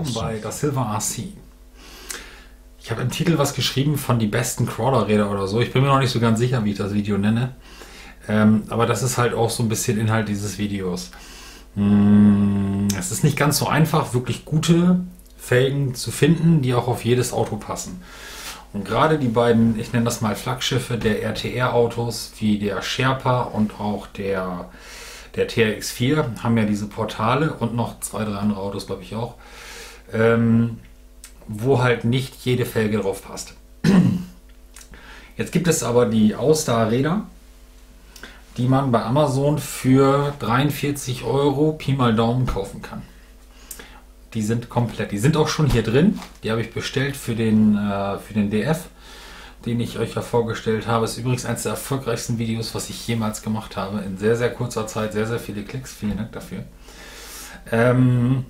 willkommen bei das Silver RC. Ich habe im Titel was geschrieben von die besten Crawler-Räder oder so. Ich bin mir noch nicht so ganz sicher, wie ich das Video nenne. Ähm, aber das ist halt auch so ein bisschen Inhalt dieses Videos. Mm, es ist nicht ganz so einfach, wirklich gute Felgen zu finden, die auch auf jedes Auto passen. Und gerade die beiden, ich nenne das mal Flaggschiffe der RTR-Autos, wie der Sherpa und auch der, der TRX4, haben ja diese Portale und noch zwei, drei andere Autos, glaube ich auch. Ähm, wo halt nicht jede Felge drauf passt. Jetzt gibt es aber die Ausdauerräder, die man bei Amazon für 43 Euro Pi mal Daumen kaufen kann. Die sind komplett. Die sind auch schon hier drin. Die habe ich bestellt für den, äh, für den DF, den ich euch ja vorgestellt habe. Ist übrigens eines der erfolgreichsten Videos, was ich jemals gemacht habe. In sehr, sehr kurzer Zeit. Sehr, sehr viele Klicks. Vielen Dank dafür. Ähm,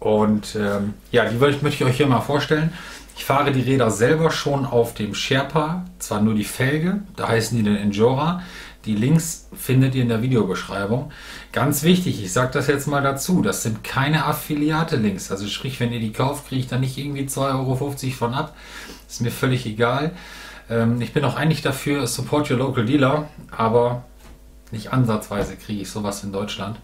und ähm, ja, die möchte ich euch hier mal vorstellen. Ich fahre die Räder selber schon auf dem Sherpa, zwar nur die Felge, da heißen die den Endura. Die Links findet ihr in der Videobeschreibung. Ganz wichtig, ich sage das jetzt mal dazu, das sind keine Affiliate-Links. Also sprich, wenn ihr die kauft, kriege ich da nicht irgendwie 2,50 Euro von ab. Ist mir völlig egal. Ähm, ich bin auch eigentlich dafür, support your local dealer, aber nicht ansatzweise kriege ich sowas in Deutschland.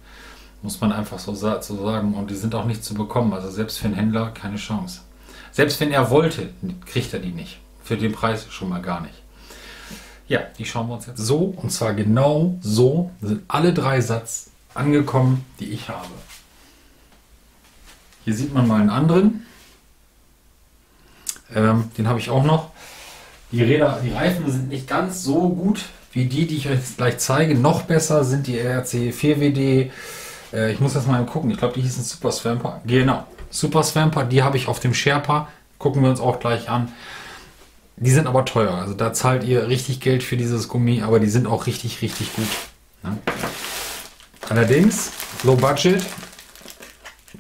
Muss man einfach so, so sagen. Und die sind auch nicht zu bekommen. Also selbst für einen Händler keine Chance. Selbst wenn er wollte, kriegt er die nicht. Für den Preis schon mal gar nicht. Ja, die schauen wir uns jetzt so. Und zwar genau so sind alle drei Satz angekommen, die ich habe. Hier sieht man mal einen anderen. Ähm, den habe ich auch noch. Die Räder, die Reifen sind nicht ganz so gut wie die, die ich euch gleich zeige. Noch besser sind die RC 4WD äh, ich muss jetzt mal gucken. Ich glaube, die hießen Super Swamper. Genau. Super Swamper, die habe ich auf dem Sherpa. Gucken wir uns auch gleich an. Die sind aber teuer. Also da zahlt ihr richtig Geld für dieses Gummi, aber die sind auch richtig, richtig gut. Ja. Allerdings, Low Budget,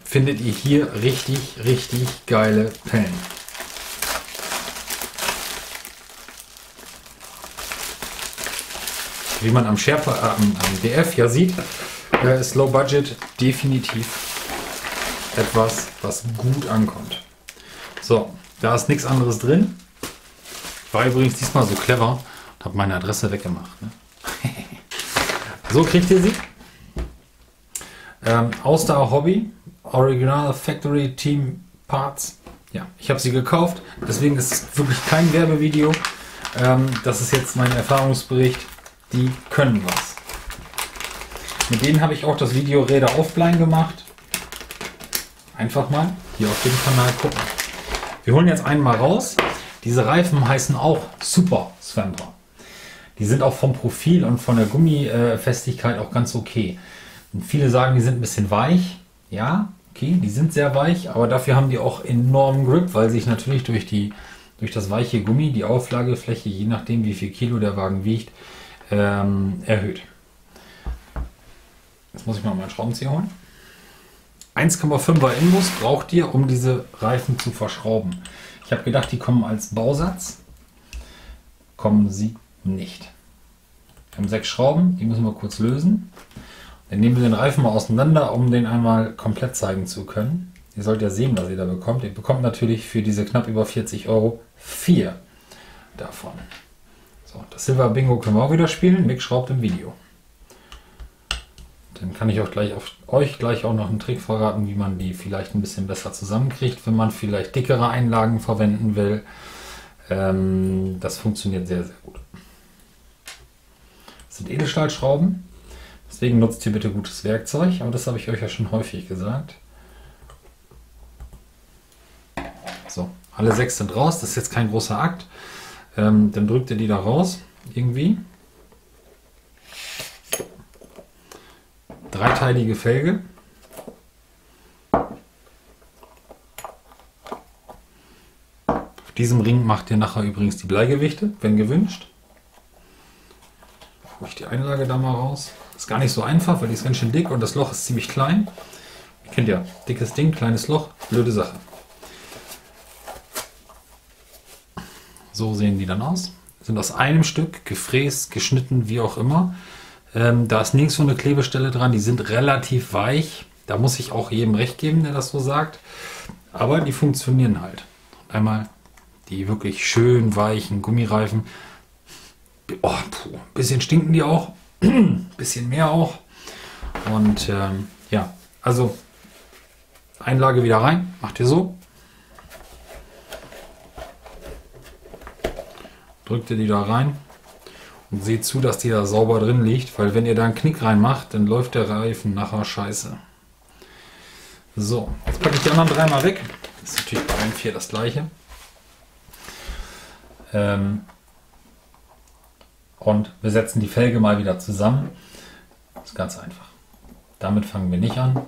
findet ihr hier richtig, richtig geile Pellen. Wie man am Sherpa, äh, am DF ja sieht, äh, ist Low Budget definitiv etwas, was gut ankommt. So, da ist nichts anderes drin. War übrigens diesmal so clever und habe meine Adresse weggemacht. Ne? so kriegt ihr sie. Ähm, Ausdauer Hobby, Original Factory Team Parts. Ja, ich habe sie gekauft, deswegen ist es wirklich kein Werbevideo. Ähm, das ist jetzt mein Erfahrungsbericht. Die können was. Mit denen habe ich auch das Video Räder offline gemacht. Einfach mal hier auf dem Kanal gucken. Wir holen jetzt einen mal raus. Diese Reifen heißen auch Super Swamper. Die sind auch vom Profil und von der Gummifestigkeit auch ganz okay. Und viele sagen, die sind ein bisschen weich. Ja, okay, die sind sehr weich, aber dafür haben die auch enormen Grip, weil sich natürlich durch, die, durch das weiche Gummi die Auflagefläche, je nachdem wie viel Kilo der Wagen wiegt, ähm, erhöht. Jetzt muss ich mal meinen Schraubenzieher holen. 1,5er Inbus braucht ihr, um diese Reifen zu verschrauben. Ich habe gedacht, die kommen als Bausatz. Kommen sie nicht. Wir haben sechs Schrauben, die müssen wir kurz lösen. Dann nehmen wir den Reifen mal auseinander, um den einmal komplett zeigen zu können. Ihr sollt ja sehen, was ihr da bekommt. Ihr bekommt natürlich für diese knapp über 40 Euro vier davon. So, das Silver Bingo können wir auch wieder spielen. Mick schraubt im Video. Dann kann ich auch gleich auf euch gleich auch noch einen Trick verraten, wie man die vielleicht ein bisschen besser zusammenkriegt, wenn man vielleicht dickere Einlagen verwenden will. Ähm, das funktioniert sehr, sehr gut. Das sind Edelstahlschrauben. Deswegen nutzt ihr bitte gutes Werkzeug, aber das habe ich euch ja schon häufig gesagt. So, alle sechs sind raus. Das ist jetzt kein großer Akt. Ähm, dann drückt ihr die da raus, irgendwie. Dreiteilige Felge. Auf diesem Ring macht ihr nachher übrigens die Bleigewichte, wenn gewünscht. Hole ich die Einlage da mal raus. Ist gar nicht so einfach, weil die ist ganz schön dick und das Loch ist ziemlich klein. Ihr kennt ja, dickes Ding, kleines Loch, blöde Sache. So sehen die dann aus. Sind aus einem Stück gefräst, geschnitten, wie auch immer. Ähm, da ist nirgends so eine Klebestelle dran. Die sind relativ weich. Da muss ich auch jedem recht geben, der das so sagt. Aber die funktionieren halt. Einmal die wirklich schön weichen Gummireifen. Oh, puh, bisschen stinken die auch. bisschen mehr auch. Und ähm, ja, also Einlage wieder rein. Macht ihr so. Drückt ihr die da rein und seht zu, dass die da sauber drin liegt, weil wenn ihr da einen Knick reinmacht, dann läuft der Reifen nachher scheiße. So, jetzt packe ich die anderen dreimal weg. Das ist natürlich bei allen vier das gleiche. Ähm und wir setzen die Felge mal wieder zusammen. Das ist ganz einfach. Damit fangen wir nicht an.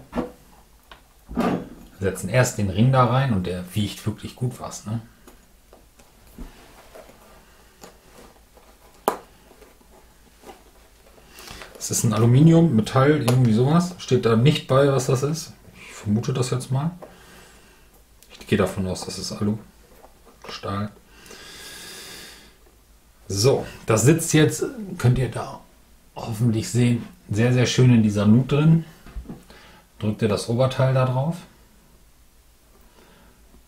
Wir setzen erst den Ring da rein und der wiegt wirklich gut was. Ne? Das ist ein Aluminium, Metall, irgendwie sowas. Steht da nicht bei, was das ist. Ich vermute das jetzt mal. Ich gehe davon aus, das ist Alu. Stahl. So, das sitzt jetzt, könnt ihr da hoffentlich sehen, sehr, sehr schön in dieser Nut drin. Drückt ihr das Oberteil da drauf.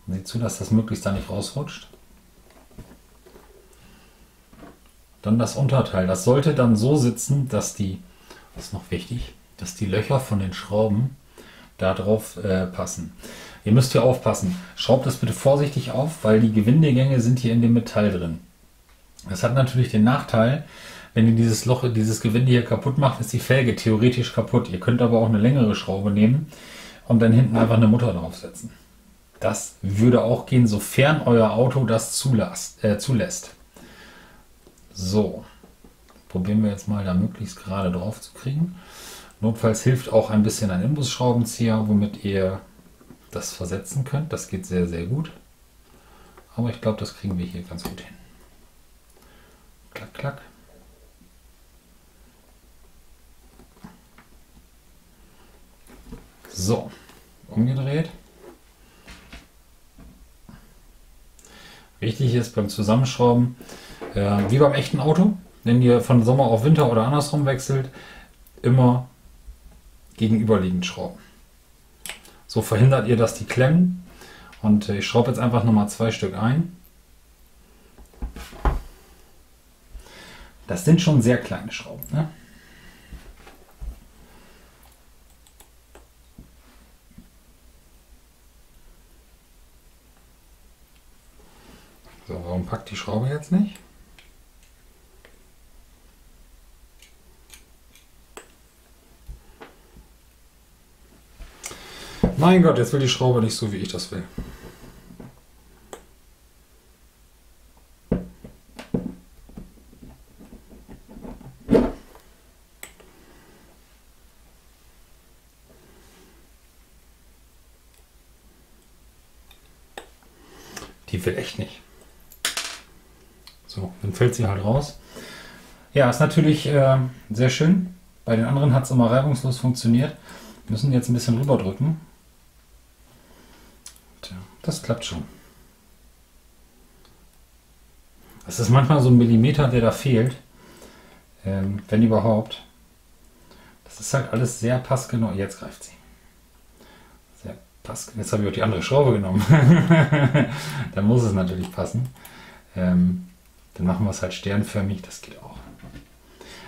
Seht zu, dass das möglichst da nicht rausrutscht. Dann das Unterteil. Das sollte dann so sitzen, dass die, das ist noch wichtig, dass die Löcher von den Schrauben da drauf äh, passen. Ihr müsst hier aufpassen. Schraubt das bitte vorsichtig auf, weil die Gewindegänge sind hier in dem Metall drin. Das hat natürlich den Nachteil, wenn ihr dieses Loch, dieses Gewinde hier kaputt macht, ist die Felge theoretisch kaputt. Ihr könnt aber auch eine längere Schraube nehmen und dann hinten einfach eine Mutter draufsetzen. Das würde auch gehen, sofern euer Auto das zulässt. Äh, zulässt. So, probieren wir jetzt mal da möglichst gerade drauf zu kriegen. Notfalls hilft auch ein bisschen ein Imbusschraubenzieher, womit ihr das versetzen könnt. Das geht sehr, sehr gut. Aber ich glaube, das kriegen wir hier ganz gut hin. Klack, klack. So, umgedreht. Wichtig ist beim Zusammenschrauben, äh, wie beim echten Auto, wenn ihr von Sommer auf Winter oder andersrum wechselt, immer gegenüberliegend schrauben. So verhindert ihr, dass die klemmen. Und äh, ich schraube jetzt einfach nochmal zwei Stück ein. Das sind schon sehr kleine Schrauben. Ne? So, warum packt die Schraube jetzt nicht? Mein Gott, jetzt will die Schraube nicht so, wie ich das will. Die will echt nicht. So, dann fällt sie halt raus. Ja, ist natürlich äh, sehr schön. Bei den anderen hat es immer reibungslos funktioniert. Wir müssen jetzt ein bisschen rüberdrücken. Das klappt schon. Es ist manchmal so ein Millimeter, der da fehlt. Ähm, wenn überhaupt. Das ist halt alles sehr passgenau. Jetzt greift sie. Sehr passgenau. Jetzt habe ich auch die andere Schraube genommen. da muss es natürlich passen. Ähm, dann machen wir es halt sternförmig. Das geht auch.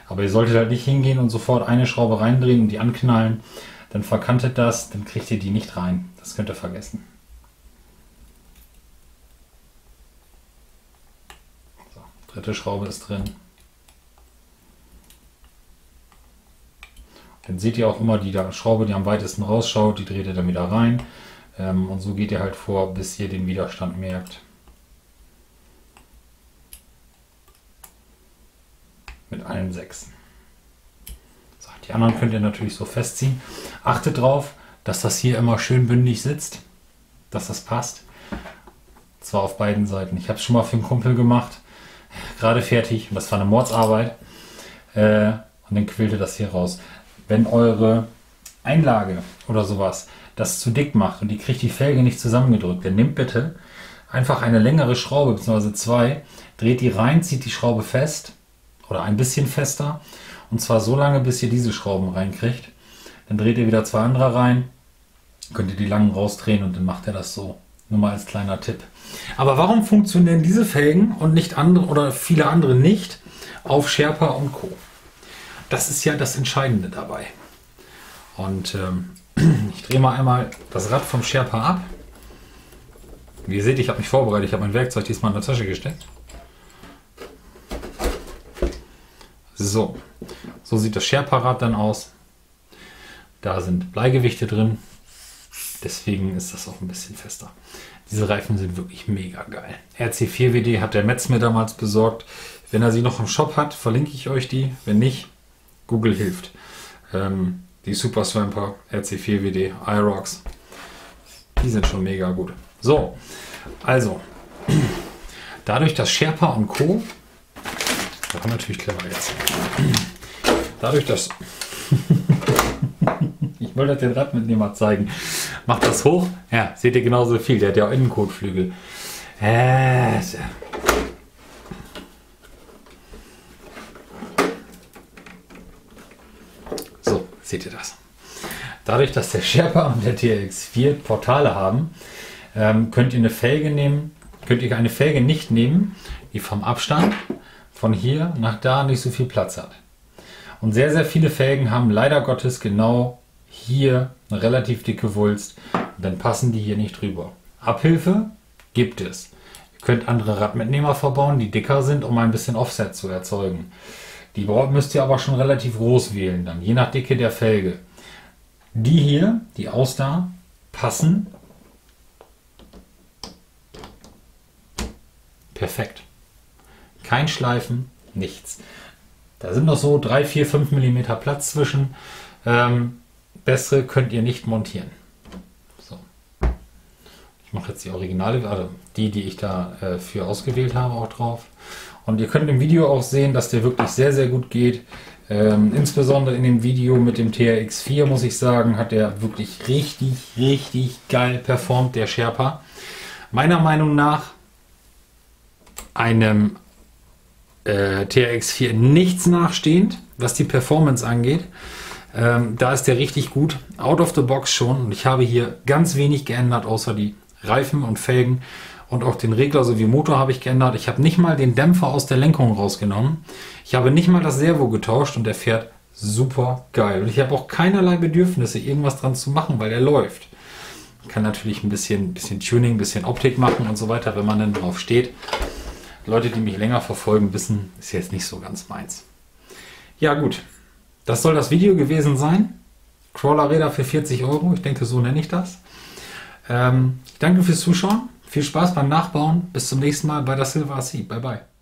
Aber ihr solltet halt nicht hingehen und sofort eine Schraube reindrehen und die anknallen. Dann verkantet das, dann kriegt ihr die nicht rein. Das könnt ihr vergessen. So, dritte Schraube ist drin. Dann seht ihr auch immer die Schraube, die am weitesten rausschaut, die dreht ihr dann wieder rein. Ähm, und so geht ihr halt vor, bis ihr den Widerstand merkt. Mit allen sechs. Die anderen könnt ihr natürlich so festziehen. Achtet darauf, dass das hier immer schön bündig sitzt, dass das passt. Zwar auf beiden Seiten. Ich habe es schon mal für einen Kumpel gemacht, gerade fertig. Das war eine Mordsarbeit. Äh, und dann quillte das hier raus wenn eure Einlage oder sowas das zu dick macht und die kriegt die Felge nicht zusammengedrückt, dann nehmt bitte einfach eine längere Schraube bzw. zwei, dreht die rein, zieht die Schraube fest oder ein bisschen fester und zwar so lange, bis ihr diese Schrauben reinkriegt. Dann dreht ihr wieder zwei andere rein Könnt ihr die langen rausdrehen und dann macht er das so. Nur mal als kleiner Tipp. Aber warum funktionieren diese Felgen und nicht andere oder viele andere nicht auf Sherpa und Co? Das ist ja das Entscheidende dabei. Und ähm, ich drehe mal einmal das Rad vom Sherpa ab. Wie ihr seht, ich habe mich vorbereitet. Ich habe mein Werkzeug diesmal in der Tasche gesteckt. So, so sieht das Sherpa-Rad dann aus. Da sind Bleigewichte drin. Deswegen ist das auch ein bisschen fester. Diese Reifen sind wirklich mega geil. RC4WD hat der Metz mir damals besorgt. Wenn er sie noch im Shop hat, verlinke ich euch die. Wenn nicht, Google hilft. Ähm, die Super Swamper, RC4WD, iRocks, die sind schon mega gut. So, also, dadurch, dass Sherpa und Co. Da kommt natürlich clever jetzt. Dadurch, dass. ich wollte den Radmitnehmer zeigen. Macht das hoch. Ja, seht ihr genauso viel. Der hat ja auch Innenkotflügel. Äh, so, seht ihr das. Dadurch, dass der Sherpa und der TX4 Portale haben, ähm, könnt ihr eine Felge nehmen, könnt ihr eine Felge nicht nehmen, die vom Abstand von hier nach da nicht so viel Platz hat. Und sehr, sehr viele Felgen haben leider Gottes genau hier eine relativ dicke Wulst dann passen die hier nicht drüber. Abhilfe gibt es. Ihr könnt andere Radmitnehmer verbauen, die dicker sind, um ein bisschen Offset zu erzeugen. Die müsst ihr aber schon relativ groß wählen, dann je nach Dicke der Felge. Die hier, die Auster, passen perfekt. Kein Schleifen, nichts. Da sind noch so 3, 4, 5 mm Platz zwischen. Ähm, bessere könnt ihr nicht montieren. So. Ich mache jetzt die Originale, also die, die ich da äh, für ausgewählt habe, auch drauf. Und ihr könnt im Video auch sehen, dass der wirklich sehr, sehr gut geht. Ähm, insbesondere in dem Video mit dem TRX4, muss ich sagen, hat der wirklich richtig, richtig geil performt, der Sherpa. Meiner Meinung nach einem äh, TRX4 nichts nachstehend, was die Performance angeht. Ähm, da ist der richtig gut. Out of the box schon. Und ich habe hier ganz wenig geändert, außer die Reifen und Felgen. Und auch den Regler sowie Motor habe ich geändert. Ich habe nicht mal den Dämpfer aus der Lenkung rausgenommen. Ich habe nicht mal das Servo getauscht und der fährt super geil. Und ich habe auch keinerlei Bedürfnisse, irgendwas dran zu machen, weil der läuft. Man kann natürlich ein bisschen, bisschen Tuning, ein bisschen Optik machen und so weiter, wenn man dann drauf steht. Leute, die mich länger verfolgen, wissen, ist jetzt nicht so ganz meins. Ja gut, das soll das Video gewesen sein. Crawlerräder für 40 Euro, ich denke, so nenne ich das. Ähm, danke fürs Zuschauen. Viel Spaß beim Nachbauen. Bis zum nächsten Mal bei der Silver Sea. Bye bye.